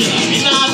Viva